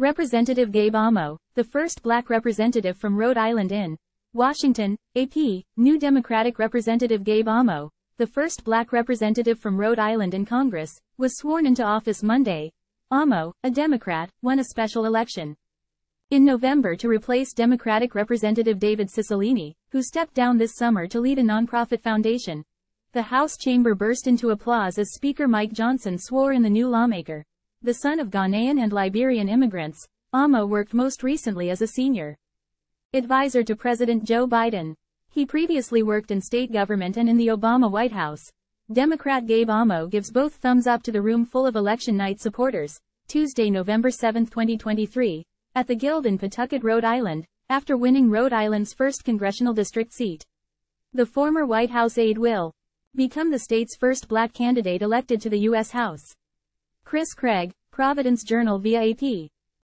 Representative Gabe Amo, the first black representative from Rhode Island in Washington, AP, new Democratic Representative Gabe Amo, the first black representative from Rhode Island in Congress, was sworn into office Monday. Amo, a Democrat, won a special election in November to replace Democratic Representative David Cicilline, who stepped down this summer to lead a nonprofit foundation. The House chamber burst into applause as Speaker Mike Johnson swore in the new lawmaker. The son of Ghanaian and Liberian immigrants, Amo worked most recently as a senior advisor to President Joe Biden. He previously worked in state government and in the Obama White House. Democrat Gabe Amo gives both thumbs up to the room full of election night supporters, Tuesday, November 7, 2023, at the Guild in Pawtucket, Rhode Island, after winning Rhode Island's first congressional district seat. The former White House aide will become the state's first black candidate elected to the U.S. House. Kris Craig, Providence Journal via AP.